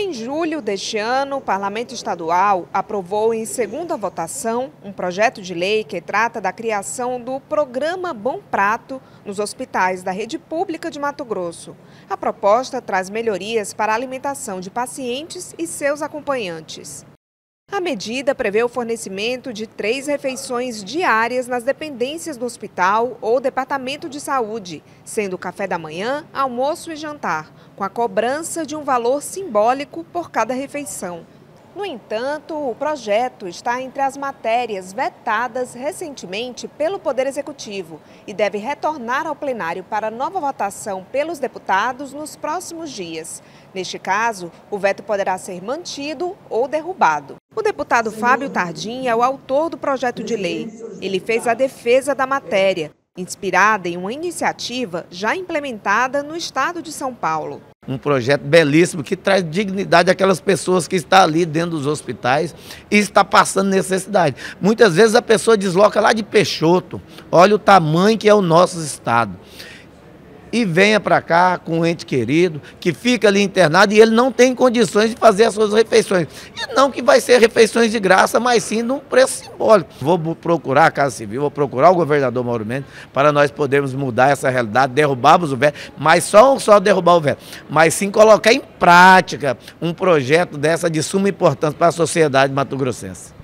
Em julho deste ano, o Parlamento Estadual aprovou em segunda votação um projeto de lei que trata da criação do Programa Bom Prato nos hospitais da rede pública de Mato Grosso. A proposta traz melhorias para a alimentação de pacientes e seus acompanhantes. A medida prevê o fornecimento de três refeições diárias nas dependências do hospital ou departamento de saúde, sendo café da manhã, almoço e jantar, com a cobrança de um valor simbólico por cada refeição. No entanto, o projeto está entre as matérias vetadas recentemente pelo Poder Executivo e deve retornar ao plenário para nova votação pelos deputados nos próximos dias. Neste caso, o veto poderá ser mantido ou derrubado. O deputado Fábio Tardim é o autor do projeto de lei. Ele fez a defesa da matéria, inspirada em uma iniciativa já implementada no estado de São Paulo um projeto belíssimo que traz dignidade àquelas pessoas que estão ali dentro dos hospitais e está passando necessidade. Muitas vezes a pessoa desloca lá de Peixoto, olha o tamanho que é o nosso estado e venha para cá com um ente querido, que fica ali internado e ele não tem condições de fazer as suas refeições. E não que vai ser refeições de graça, mas sim num preço simbólico. Vou procurar a Casa Civil, vou procurar o governador Mauro Mendes para nós podermos mudar essa realidade, derrubarmos o veto, mas só, só derrubar o veto, mas sim colocar em prática um projeto dessa de suma importância para a sociedade mato-grossense.